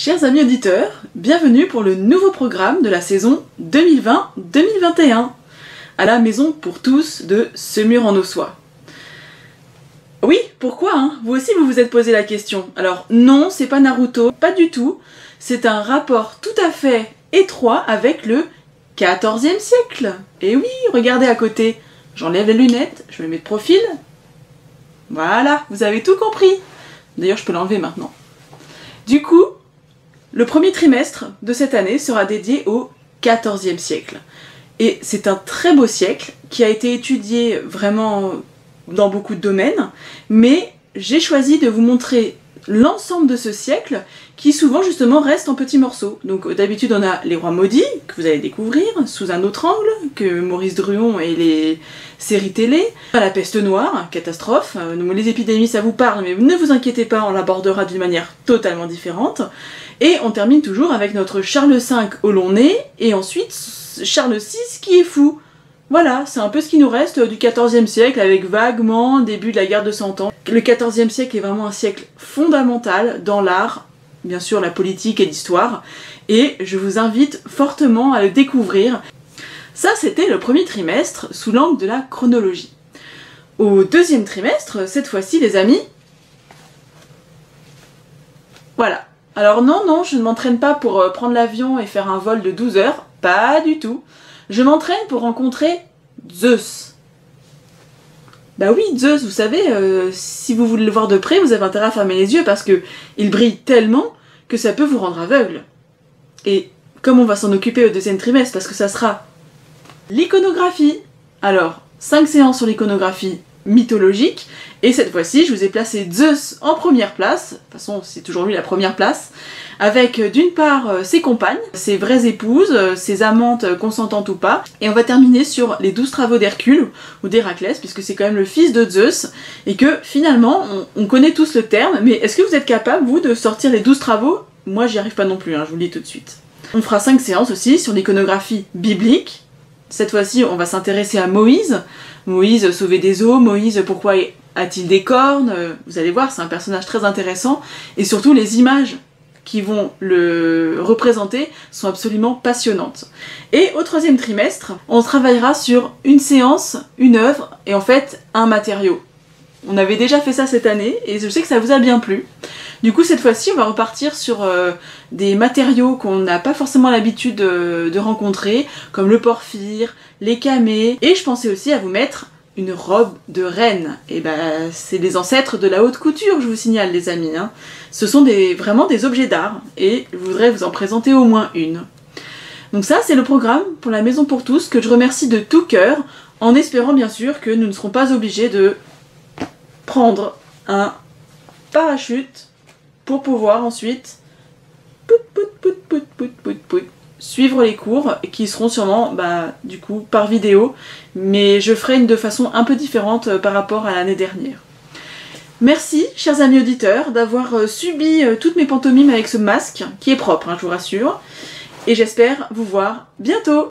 Chers amis auditeurs, bienvenue pour le nouveau programme de la saison 2020-2021 à la maison pour tous de Semur en Ossois. Oui, pourquoi hein? Vous aussi vous vous êtes posé la question. Alors non, c'est pas Naruto, pas du tout. C'est un rapport tout à fait étroit avec le 14e siècle. Et oui, regardez à côté. J'enlève les lunettes, je me mets de profil. Voilà, vous avez tout compris. D'ailleurs, je peux l'enlever maintenant. Du coup, le premier trimestre de cette année sera dédié au XIVe siècle. Et c'est un très beau siècle qui a été étudié vraiment dans beaucoup de domaines, mais j'ai choisi de vous montrer l'ensemble de ce siècle qui souvent justement reste en petits morceaux. Donc d'habitude on a les rois maudits que vous allez découvrir sous un autre angle Maurice Druon et les séries télé, la peste noire, catastrophe, donc les épidémies ça vous parle mais ne vous inquiétez pas on l'abordera d'une manière totalement différente. Et on termine toujours avec notre Charles V au long nez et ensuite Charles VI qui est fou. Voilà, c'est un peu ce qui nous reste du XIVe siècle avec vaguement début de la guerre de Cent Ans. Le XIVe siècle est vraiment un siècle fondamental dans l'art, bien sûr la politique et l'histoire, et je vous invite fortement à le découvrir. Ça, c'était le premier trimestre sous l'angle de la chronologie. Au deuxième trimestre, cette fois-ci, les amis, voilà. Alors non, non, je ne m'entraîne pas pour euh, prendre l'avion et faire un vol de 12 heures, pas du tout. Je m'entraîne pour rencontrer Zeus. Bah oui, Zeus, vous savez, euh, si vous voulez le voir de près, vous avez intérêt à fermer les yeux parce que il brille tellement que ça peut vous rendre aveugle. Et comme on va s'en occuper au deuxième trimestre, parce que ça sera l'iconographie. Alors, 5 séances sur l'iconographie mythologique, et cette fois-ci, je vous ai placé Zeus en première place, de toute façon, c'est toujours lui la première place, avec euh, d'une part euh, ses compagnes, ses vraies épouses, euh, ses amantes consentantes ou pas, et on va terminer sur les douze travaux d'Hercule, ou d'Héraclès, puisque c'est quand même le fils de Zeus, et que finalement, on, connaît tous le terme, mais est-ce que vous êtes capable, vous, de sortir les douze travaux? Moi, j'y arrive pas non plus, hein, je vous le dis tout de suite. On fera cinq séances aussi sur l'iconographie biblique, cette fois-ci, on va s'intéresser à Moïse. Moïse sauvé des eaux, Moïse pourquoi a-t-il des cornes? Vous allez voir, c'est un personnage très intéressant. Et surtout, les images qui vont le représenter sont absolument passionnantes. Et au troisième trimestre, on travaillera sur une séance, une œuvre et en fait un matériau. On avait déjà fait ça cette année et je sais que ça vous a bien plu. Du coup, cette fois-ci, on va repartir sur euh, des matériaux qu'on n'a pas forcément l'habitude de, rencontrer, comme le porphyre, les camées, et je pensais aussi à vous mettre une robe de reine. Et ben, c'est les ancêtres de la haute couture, je vous signale, les amis. Hein. Ce sont des, vraiment des objets d'art, et je voudrais vous en présenter au moins une. Donc ça, c'est le programme pour la Maison pour tous, que je remercie de tout cœur, en espérant bien sûr que nous ne serons pas obligés de prendre un parachute pour pouvoir ensuite suivre les cours qui seront sûrement bah, du coup par vidéo mais je ferai une de façon un peu différente euh, par rapport à l'année dernière. Merci chers amis auditeurs d'avoir euh, subi euh, toutes mes pantomimes avec ce masque qui est propre hein, je vous rassure et j'espère vous voir bientôt